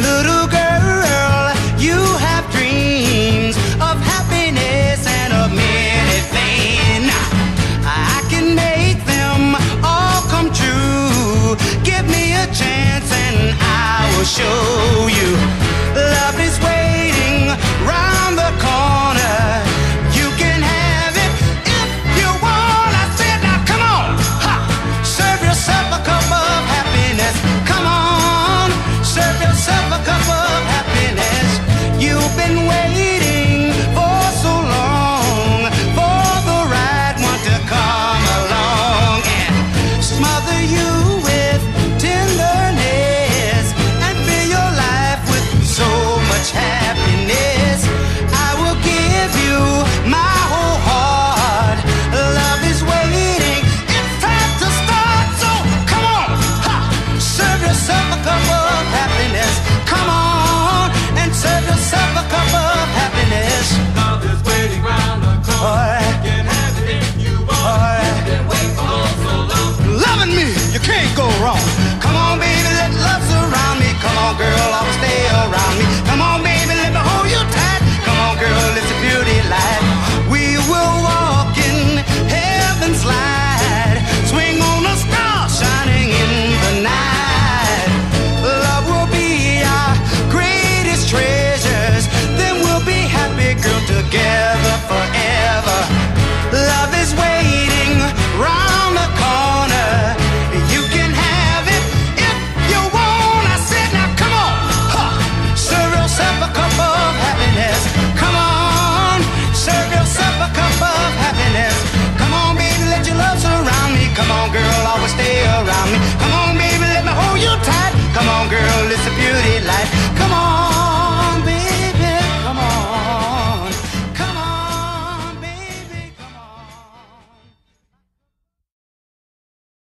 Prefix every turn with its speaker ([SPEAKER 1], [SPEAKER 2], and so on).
[SPEAKER 1] little girl.